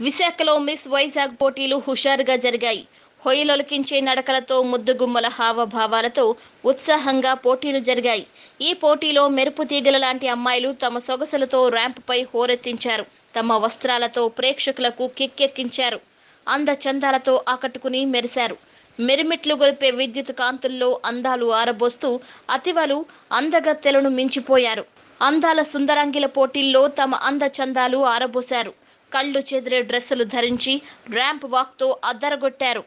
విశాఖలో మిస్ వైజాగ్ పోటీలు హుషారుగా జరిగాయి. హొయలొలికించే నడకలతో ముద్దుగుమ్మల హావభావాలతో ఉత్సాహంగా పోటీలు జరిగాయి. ఈ పోటీలో మెరుపు తీగల లాంటి అమ్మాయిలు తమ సొగసులతో ర్యాంప్పై హోరెత్తించారు. తమ వస్త్రాలతో ప్రేక్షకులకు కిక్కెక్కించారు. అందచందాలతో ఆకట్టుకుని మెరిశారు. మెరిమిట్లు గొలిపే విద్యుత్ కాంతుల్లో అందాలు ఆరబోస్తూ అతివలు అందగత్తెలను మించిపోయారు. అందాల సుందరాంగిల పోటీల్లో తమ అందచందాలు ఆరబోశారు. కళ్ళు చెదిరే డ్రెస్సులు ధరించి ర్యాంప్ వాక్తో అద్దరగొట్టారు.